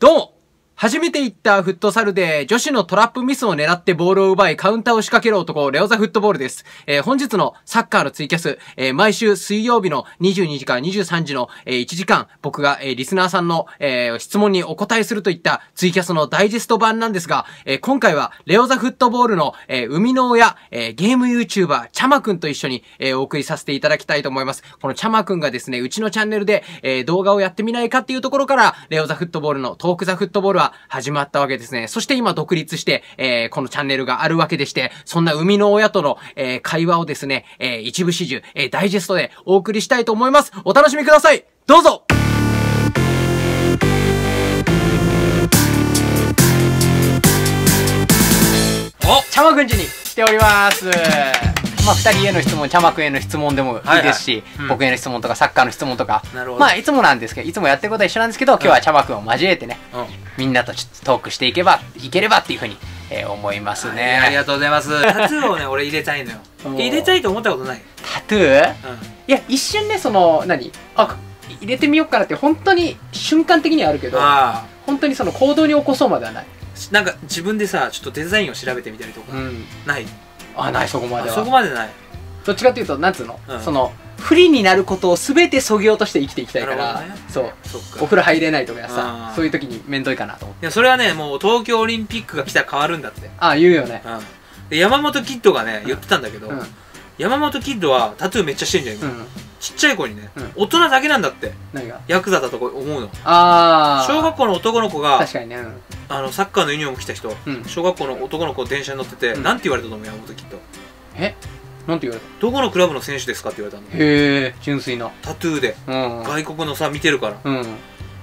どうも。初めて行ったフットサルで女子のトラップミスを狙ってボールを奪いカウンターを仕掛ける男、レオザフットボールです。えー本日のサッカーのツイキャス、えー毎週水曜日の22時から23時の、えー1時間、僕が、えリスナーさんの、え質問にお答えするといったツイキャスのダイジェスト版なんですが、え今回はレオザフットボールの、え生みの親、えゲーム YouTuber、チャマくんと一緒に、えお送りさせていただきたいと思います。このチャマくんがですね、うちのチャンネルで、え動画をやってみないかっていうところから、レオザフットボールのトークザフットボールは始まったわけですね。そして今独立して、えーこのチャンネルがあるわけでして、そんな生みの親との、えー会話をですね、えー一部始終、えーダイジェストでお送りしたいと思います。お楽しみくださいどうぞおチャマくんちに来ております。まあ、二人への質問、チャマくんへの質問でもいいですし、はいはい。うん僕への質問とか、サッカーの質問とか、まあ、いつもなんですけど、いつもやってることは一緒なんですけど、今日はチャマくんを交えてね、うん。みんなとちょっとトークしていけば、いければっていうふうに、えー思いますね。ありがとうございます。タトゥーをね俺入れたいのよ。入れたいと思ったことない。タトゥー？ういや、一瞬ね、その、何？あ、入れてみようかなって、本当に瞬間的にはあるけんど、あ本当にその行動に起こそうまではない。あなんか自分でさちょっとデザインを調べてみたりとかん。ない？あ、ない、そこまあでは。そこまでない。どっちかっていうと、なんつうの、うん。その、不利になることを全てそぎ落として生きていきたいから、ね。そう。お風呂入れないとかあさー。そういう時に面倒いかなと思って。いやそれはねもう東京オリンピックが来たら変わるんだって。ああ言うよね。うん。で山本キッドがね言ってたんだけど、うん。うん山本キッドはタトゥーめっちゃしてんじゃん今、ちっちゃい子にね、うん。大人だけなんだって。何が？ヤクザだと思うの。ああ小学校の男の子が確かにね。うん。あのサッカーのユニフォーム着た人、うん。小学校の男の子電車に乗ってて、うん。なんて言われたと思う山本キッドえ？なんて言われどこのクラブの選手ですかって言われたの。たへえ純粋な。タトゥーで。うん。外国のさ見てるから。うん。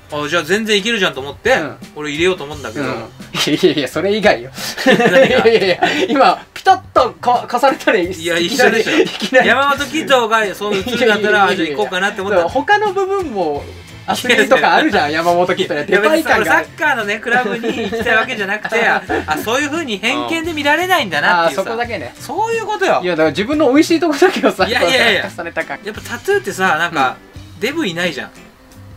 あじゃあ全然いけるじゃんと思って、うん。俺入れようと思うんだけど、うんいやいやそれ以外よ。いやいやいや今ピタッとか重ねたらいいや一緒でしょ。いきなり。山本キッドがそう映るんだったらあじゃあ行こうかなって思った。そう他の部分もアスリート感あるじゃん山本キッドにはデサイ感がッカーのねクラブに行きたいわけじゃなくて ああそういうふうに偏見で見られないんだなっていうさ。そこだけね。そういうことよ。いやだから自分の美味しいとこだけをさいやいやいや。重ねた感やっぱタトゥーってさなんか、デブいないじゃん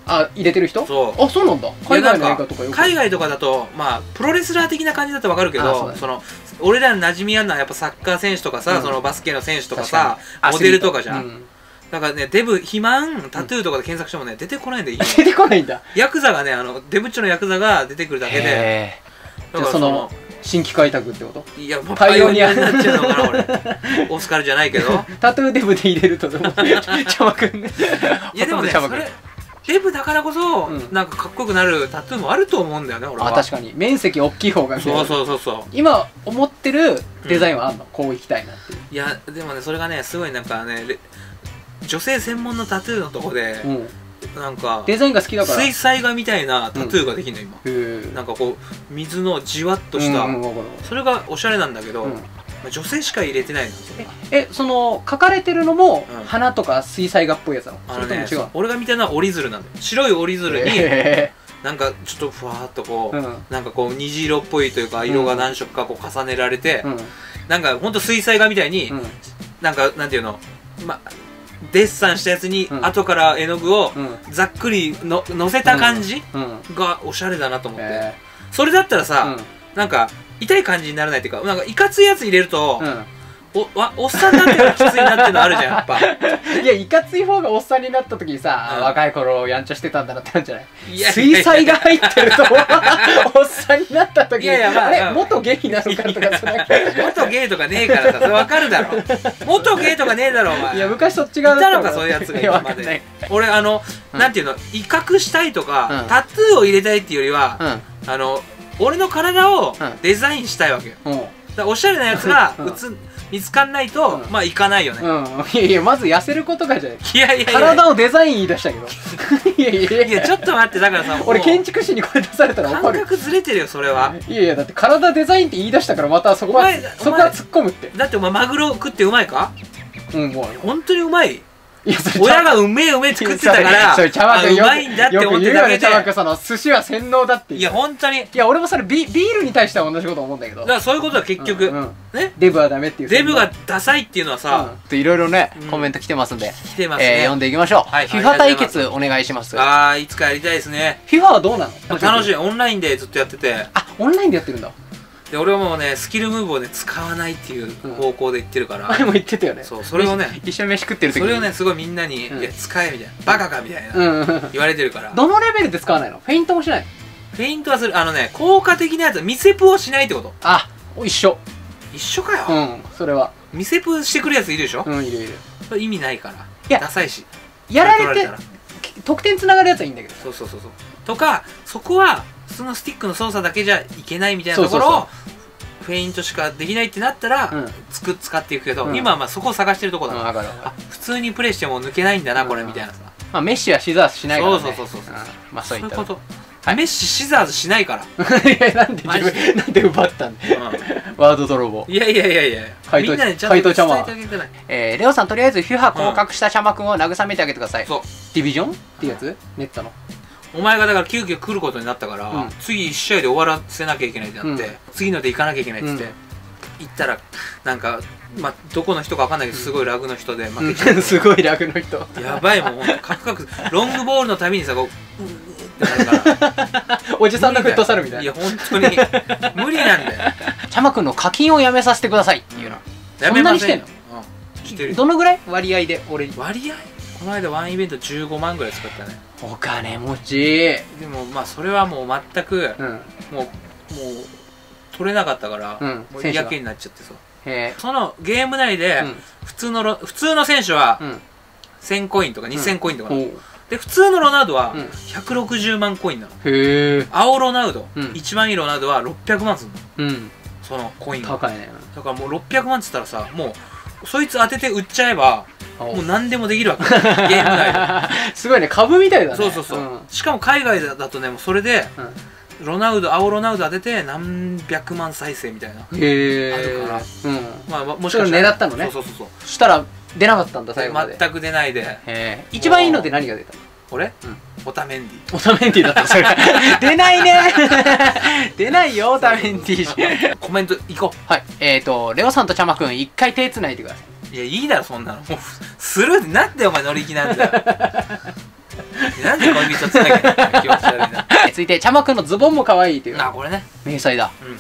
あ入れてる人？そう。あそうなんだ。海外の映画とかよく。海外とかだとまあプロレスラー的な感じだとわかるけあそうだね。どその俺らに馴染みあるのはやっぱサッカー選手とかさ、うん。そのバスケの選手とか確さモデルとかじゃん、うん。だからねデブ肥満タトゥーとかで検索してもね出てこないんでいいの出てこないんだ。ヤクザがねあのデブッチョのヤクザが出てくるだけで。だからじゃあその新規開拓ってこと？いやもうパイオニアになっちゃうのかな俺。オスカルじゃないけど。タトゥーデブで入れるとでも茶間くんねいやでもねそれデブだからこそ、うん。なんかかっこよくなるタトゥーもあると思うんだよね俺は。あ確かに。面積大きい方がそうそうそうそう。今思ってるデザインはあんの、こういきたいなっていう。いやでもねそれがねすごいなんかねレ女性専門のタトゥーのとこで、うん。なんかデザインが好きだから。水彩画みたいなタトゥーができるの今、へえなんかこう水のじわっとした、うんうん、わかるわかそれがおしゃれなんだけど、るう女性しか入れてないのそれがえその書かれてるのも、うん。花とか水彩画っぽいやつなの？あのねそれとも違う？俺が見たのは折り鶴なんだよ。白い折り鶴に、へなんかちょっとふわーっとこう、ーうん。なんかこう虹色っぽいというか色が何色かこう重ねられて、うん。なんかほんと水彩画みたいに、うん。なんかなんていうの？まデッサンしたやつにうん。後から絵の具をうん。ざっくりの乗せた感じうん。がおしゃれだなと思って、へそれだったらーさ、なんか痛い感じにならないっていうかなんかいかついやつ入れると、うん。おわおっさんになってからきついなっていうのあるじゃんやっぱ。いやいかつい方がおっさんになった時にさ、うん。若い頃やんちゃしてたんだなってなんじゃない？いや水彩が入ってるとおっさんになった時にいやいやまああれまあ元ゲイなのかとかそれ元ゲイとかねえからさそれわかるだろ。元ゲイとかねえだろお前。いや昔そっち側だったのかそういうやつ。が今まで。俺あの、うん。なんていうの威嚇したいとか、うん。タトゥーを入れたいっていうよりは、あの俺の体をうん。デザインしたいわけよ。うん。うんだからおしゃれなやつがうつ見つかんないと、うん。まあいかないよね、うん。いやいやまず痩せることがじゃない。いやいや体をデザイン言い出したけど。いやいやいや。ちょっと待ってだからさ俺建築士にこれ出されたら怒る。感覚ずれてるよそれは。いやいやだって体デザインって言い出したからまたそこはそこは突っ込むって。だってお前マグロ食ってうまいか？うんもう本当にうまい？親がうめえうめえ作ってたからそれ茶あうまいんだって思ってただけで言うよね茶枠その寿司は洗脳だっていや本当に。だいや俺もそれビビールに対しては同じこと思うんだけど。からそういうことは結局、うんうん。ね？デブはダメっていう。デブがダサいっていうのはさ、うん。いろいろねうん。コメント来てますんで来てますね、えー読んでいきましょう。はい FIFA 対決お願いします。ああいつかやりたいですね。FIFA はどうなの？楽しい。オンラインでずっとやってて。あオンラインでやってるんだで俺はもうねスキルムーブをね使わないっていう方向で言ってるから、前も言ってたよね。そうそれをね一緒に飯食ってる時に。それをねすごいみんなに「うん。いや使え」みたいな「バカか」みたいな、言われてるから。どのレベルで使わないの？フェイントもしない？のフェイントはする。あのね効果的なやつ見せプをしないってこと。あ一緒。一緒かよ、うんそれは。見せプしてくるやついるでしょ、うんいるいる。それ意味ないから。やダサいし。やられて得点つながるやつはいいんだけど。そうそうそうそう。とかそこはそのスティックの操作だけじゃいけないみたいなところをフェイントしかできないってなったら、うん。つく使っていくけど、うん。今はまあそこを探してるところだから、うん普通にプレイしても抜けないんだな、うん。これみたいなさ。まあメッシはシザースしないからね。そうそうそうそううん。まあそういったそういうこと、メッシシザーズしないから、いやなんで自分なんで奪ったんだよ。ワード泥棒。いやいやいやいや。怪盗みんなにちゃんと伝えてあげてない。えーレオさんとりあえず FIFA 降格した茶間くんを慰めてあげてください。そうディビジョンっていうやつ？ネットのお前がだから急遽来ることになったから、うん。次1試合で終わらせなきゃいけないってなって、うん。次ので行かなきゃいけないっつって、うん。行ったらなんか、まあ、どこの人か分かんないけどすごいラグの人で負けちゃって、すごい楽の人。やばいもんほんとカクカクロングボールのたびにさこうってなるからおじさんのフットサルみたいな。いや本当に無理なんだよ。茶間くんの課金をやめさせてくださいっていうの。やめませんよ。そうん。してるどのぐらい？割合で俺に。割合？この間ワンイベント15万ぐらい使ったねお金持ち。でもまあそれはもう全くうん。もうもう取れなかったから、うん。もう嫌気になっちゃってさ。へそのゲーム内でうん。普通のロ普通の選手はえうん。1000コインとか2000コインとかで普通のロナウドはうん。160万コインなの。へえ。青ロナウド、うん。一番いいロナウドは600万すんの。うん。そのコインが高いね。だからもう600万っつったらさもうそいつ当てて売っちゃえばもう何でもできるわけ。ゲーム内で。すごいね。株みたいだね。そうそうそう、ん。しかも海外だとねもうそれでうん。ロナウド青ロナウド当てて何百万再生みたいな。へえあるから。うん。まあまあもしかしたら狙ったのね。そうそうそうそしたら出なかったんだ最後まで。全く出ないで。一番いいので何が出たの？俺、うん。オタメンディオタメンティだったそれ。出ないね。出ないよオタメンティコメント行こはい。えーとレオさんとチャマくん一回手つないでください。ういやいいだろそんなの。もうスルーでなんでお前乗り気なんだよ。なんで恋人つなげんの気持ち悪いな。え続いてチャマくんのズボンも可愛いという。あこれね。迷彩だ。うん。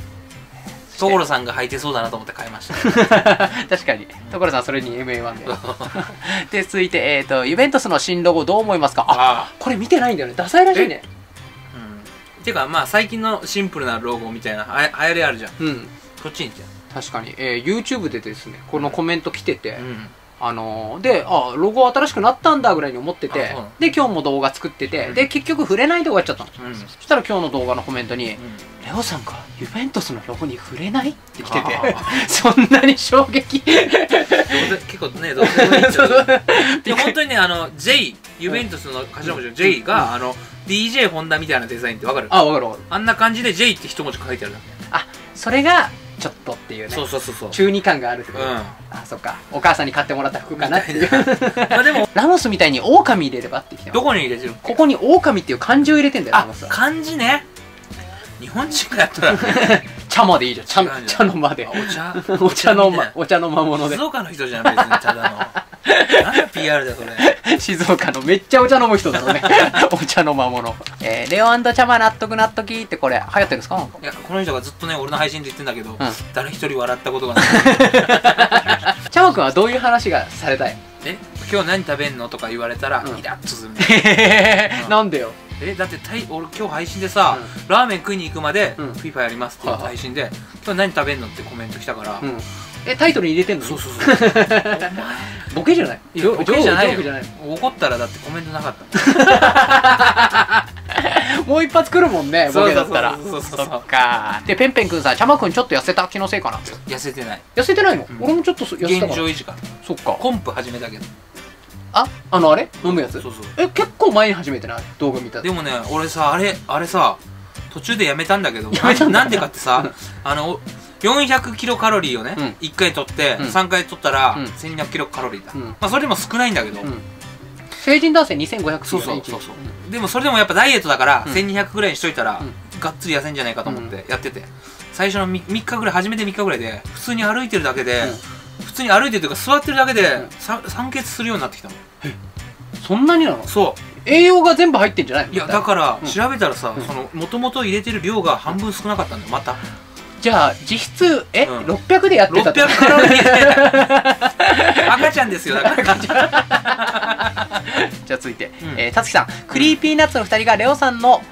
所さんが履いてそうだなと思って買いました。確かに。所さんそれに MA1 で。で続いてえーとユベントスの新ロゴどう思いますか？ああこれ見てないんだよね。ダサいらしいね。うん。ていうかまあ最近のシンプルなロゴみたいなはやりあるじゃん。うん。そっちにじ確かに、えー YouTube でですねこのコメント来てて、うん。あのーであロゴ新しくなったんだぐらいに思っててで今日も動画作ってて、うん。で結局触れないで終わっちゃったの。うん。そしたら今日の動画のコメントにうん「レオさんがユベントスのロゴに触れない?」って来ててあ そんなに衝撃。結構ねどう でもいいんだけどで本当にねあの J ユベントスの頭文字の J が、あの DJ ホンダみたいなデザインってわかる？あ分かる分かる。あんな感じで J って一文字書いてあるだあそれがちょっとっていうけね。そうそうそうそう。中二感があるってこと、うん。あそっか。お母さんに買ってもらった服かなっていう。まあでもラモスみたいに狼入れればってどこに入れてるここに狼っていう漢字を入れてんだよラあモスは。漢字ね。日本人がやったら 茶までいいじゃん。茶茶の間で。お茶。お茶の、まみたい、お茶の魔物で。な静岡の人じゃん別にただのなんで PR だよそれ。静岡のめっちゃお茶飲む人だろうね。お茶の魔物。えー、レオ茶葉納得納得ってこれ流行ってるんですか？いやこの人がずっとね俺の配信で言ってんだけど、ん。誰一人笑ったことがない。茶葉くんはどういう話がされたい？え今日何食べんのとか言われたら、うん。イラッとするね うん。なんでよ？えだってたい俺今日配信でさ、ラーメン食いに行くまで、うん。FIFA やりますって言って配信で今日何食べんのってコメント来たから、うんえタイトルに入れてんの？そうそうそう ボケじゃない。いやボケじゃないよ。ジョークじゃない。怒ったらだってコメントなかった。もう一発来るもんねボケだったらそう。そうそうそっか。でペンペンくんさ茶葉くんちょっと痩せた気のせいかな？痩せてない。痩せてないの、うん。俺もちょっとそ痩せた現状維持か。そっか。コンプ始めたけど。ああのあれ？飲むやつ？そうそう。え結構前に始めてない？動画見たでもね俺さあれあれさ途中でやめたんだけど。やめたんだ。なんでかってさあの400キロカロリーをね、うん。1回取って、うん。3回取ったら、うん。1200キロカロリーだ、うん。まあそれでも少ないんだけど、うん。成人男性2500そうそうそうそう。でもそれでもやっぱダイエットだから、うん。1200ぐらいにしといたら、うん。がっつり痩せんじゃないかと思ってやってて、最初の 3, 日ぐらい初めて3日ぐらいで普通に歩いてるだけで、普通に歩いてるというか座ってるだけで、うん。さ酸欠するようになってきたのそんなになの？そ栄養が全部入ってんじゃないの？ういやだからうん。調べたらさ、うん。そのもともと入れてる量が半分少なかったんだよまたじゃあ実質え、うん。600でやってたって600カロリーで赤ちゃんですよ。だからじゃあ続いて、うん。えーたつきさん。 Creepy Nuts の2人がレオさんの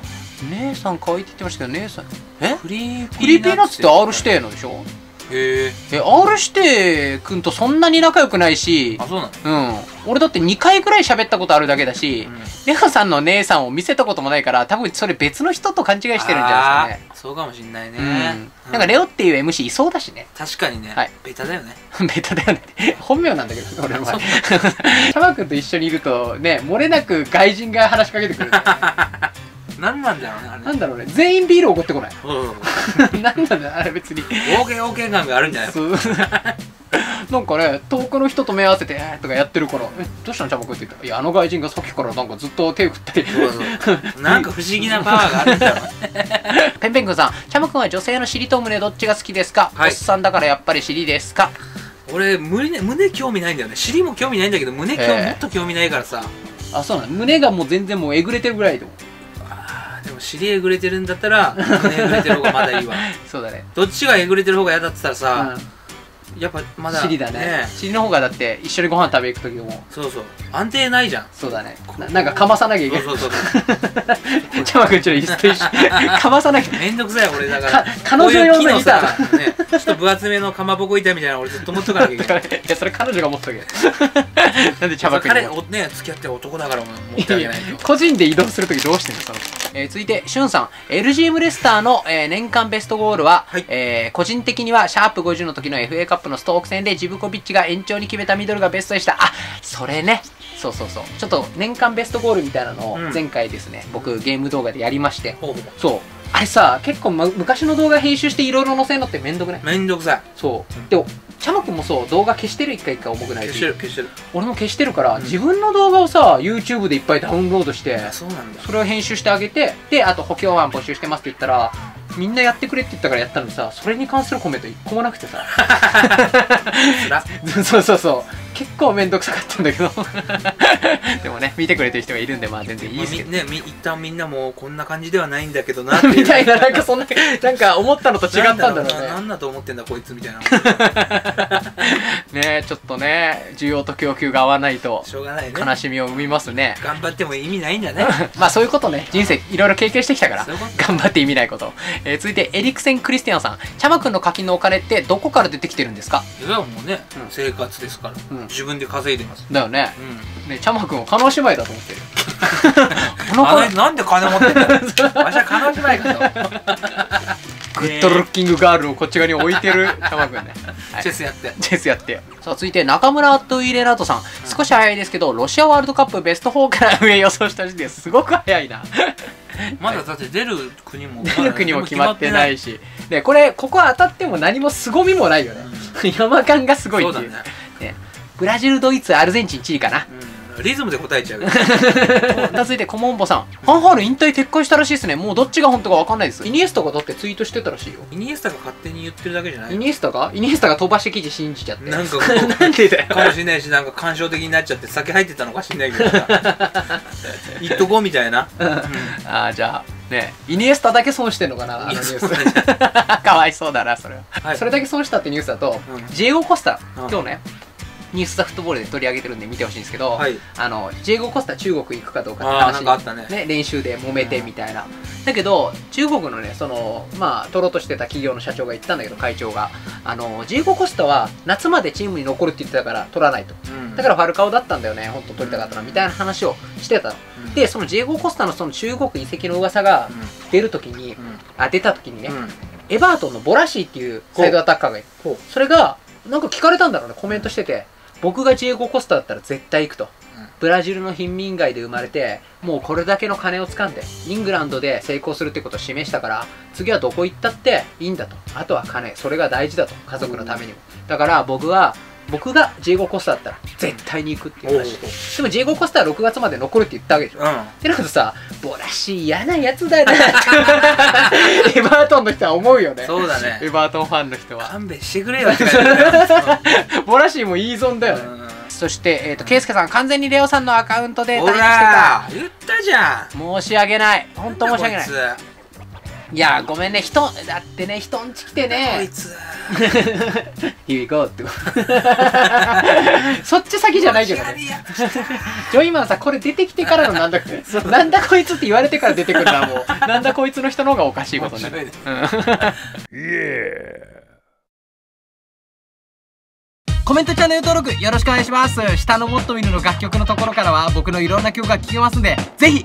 姉さん可愛いって言ってましたけど姉さんえ？クリー Creepy Nuts って R 指定のでしょ？へええ R 指定くんとそんなに仲良くないし。あそうなの、うん。俺だって2回ぐらい喋ったことあるだけだし、うん。レオさんの姉さんを見せたこともないから多分それ別の人と勘違いしてるんじゃないですかね。そうかもしんないね、うん、なんかレオっていう MC いそうだしね。確かにね、はい。ベタだよね。ベタだよね。本名なんだけど 俺の前シャバ君と一緒にいるとね漏れなく外人が話しかけてくる 何なんだろうねあれ。なんだろうね。全員ビールおごってこない。うん。な んなんだあれ別に。OKOK 感があるんじゃないそう。なんかね遠くの人と目合わせてえーとかやってるから「えどうしたのチャバ君」って言ったら「いやあの外人がさっきからなんかずっと手振ったりそうそう。なんか不思議なパワーがあるんだろうねペンペン君さんチャバ君は女性の尻と胸どっちが好きですか、はい。おっさんだからやっぱり尻ですか？俺胸胸興味ないんだよね。尻も興味ないんだけど胸興味、ええもっと興味ないからさ。あそうなの。胸がもう全然もうえぐれてるぐらいでも。あーでも尻えぐれてるんだったら胸えぐれてる方がまだいいわ。そうだね。どっちがえぐれてる方が嫌だって言ったらさ、うんやっぱまだ尻だね。尻の方がだって一緒にご飯食べ行く時も。そうそう。安定ないじゃん。そうだね。ななんかかまさなきゃいけない。そうそうそうチャバ君ちの椅子と一緒 かまさなきゃ。めんどくさい俺だから。か彼女用の板。ねちょっと分厚めのかまぼこ板みたいなの俺ずっと持っとかなきゃいけない。いやそれ彼女が持っとけ。なんでチャバ君彼に持っおね付き合ってる男だから持ってあげないと。個人で移動するときどうしてんのその、えー続いてしゅんさん。LGM レスターの、えー年間ベストゴールは、はい。えー個人的にはシャープ50の時の FA カップのストーク戦でジブコビッチが延長に決めたミドルがベストでした。あそれね。そうそうそう。ちょっと年間ベストゴールみたいなのをうん。前回ですね、僕ゲーム動画でやりまして。ほうほう。そう。あれさ結構、ま、昔の動画編集していろいろ載せるのってめんどくない？めんどくさい。そう。でもチャマくんもそう動画消してる一回一回重くない消ししてる消してる。俺も消してるから、うん。自分の動画をさ YouTube でいっぱいダウンロードしてあそうなんだ。それを編集してあげてであと補強案募集してますって言ったらみんなやってくれって言ったからやったのにさそれに関するコメント一個もなくてさ。そうそうそう結構めんどくさかったんだけど。でもね見てくれてる人がいるんでまあ全然いいですけど、ねみ一旦みんなもうこんな感じではないんだけどなみたいななんかそんななんか思ったのと違ったんだろうね。なんだと思ってんだこいつみたいなねちょっとね需要と供給が合わないとしょうがないね。悲しみを生みますね。頑張っても意味ないんだね。まあそういうことね。人生いろいろ経験してきたから頑張って意味ないこと、えー続いてエリクセン・クリスティアンさん。チャマくんの課金のお金ってどこから出てきてるんですか？いやもうね、うん。生活ですから、うん。自分で稼いでます。だよね。うん。ねチャマくんは叶姉妹だと思ってる。この子なんで金持ってんだよ。わしは金持ちないかとグッドルッキングガールをこっち側に置いてるチャマくんね、はい。チェスやって。チェスやって。よさあ続いて中村アットイレナートさん、少し早いですけどロシアワールドカップベスト4から上予想した時点ですごく早いな。まだだって出る国も 出る国も決まってないし。でこれここ当たっても何も凄みもないよね、山間がすごいっていう。ね、ね。ブラジルドイツアルゼンチンチリかな。うん、リズムで答えちゃう。よ続いてコモンボさん。ファンハール引退撤回したらしいですね。もうどっちが本当か分かんないです。イニエスタがだってツイートしてたらしいよ。イニエスタが勝手に言ってるだけじゃないイニエスタが？イニエスタが飛ばして記事信じちゃって。なんかこなんでだよ。うかもしれないしなんか感傷的になっちゃって酒入ってたのかしんないけどさ。言っとこうみたいな、ああじゃあねイニエスタだけ損してんのかなあのニュース。かわいそうだなそれは、はい。それだけ損したってニュースだと、うん。ジェイゴ・コスタうん。今日ねニュースザフットボールで取り上げてるんで見てほしいんですけど、はい。あのジェイゴ・コスタ中国行くかどうかって話ね。ね、練習で揉めてみたいな、だけど中国のねそのまあ取ろうとしてた企業の社長が言ったんだけど会長が。あのジェイゴ・コスタは夏までチームに残るって言ってたから取らないと。うん。だからファルカオだったんだよね本当取りたかったなみたいな話をしてたのうん。でそのジェイゴ・コスタのその中国移籍の噂が出るときに、うん。あ出たときにね、うん。エバートンのボラシーっていうサイドアタッカーがいる。それがなんか聞かれたんだろうねコメントしてて僕がジェイゴ・コスタだったら絶対行くと。ブラジルの貧民街で生まれてもうこれだけの金を掴んでイングランドで成功するってことを示したから次はどこ行ったっていいんだと。あとは金それが大事だと。家族のためにも。だから僕は僕がジェイゴ・コスタだったら絶対に行くっていう話。でもジェイゴ・コスタは6月まで残るって言ったわけでしょうん。ってなるとさボラシー嫌なやつだなってエバートンの人は思うよね。そうだね。エバートンファンの人は。勘弁してくれよってボラシーも言い損だよね、うん。そして、えっ、と、ケイスケさん、完全にレオさんのアカウントでほ LINE してら言ったじゃん。た。申し訳ない。本当申し訳ない。こ。いいや、ごめんね。人、だってね、人んち来てつこいね。つ Here we go って。そっち先じゃないけどね。ジョイマンさん、これ出てきてからのなんだ、なんだこいつって言われてから出てくるのはもう、なんだこいつの人の方がおかしいことになる。面白いですうんコメントチャンネル登録よろしくお願いします。下のもっと見るの楽曲のところからは僕のいろんな曲が聴けますんで、ぜひ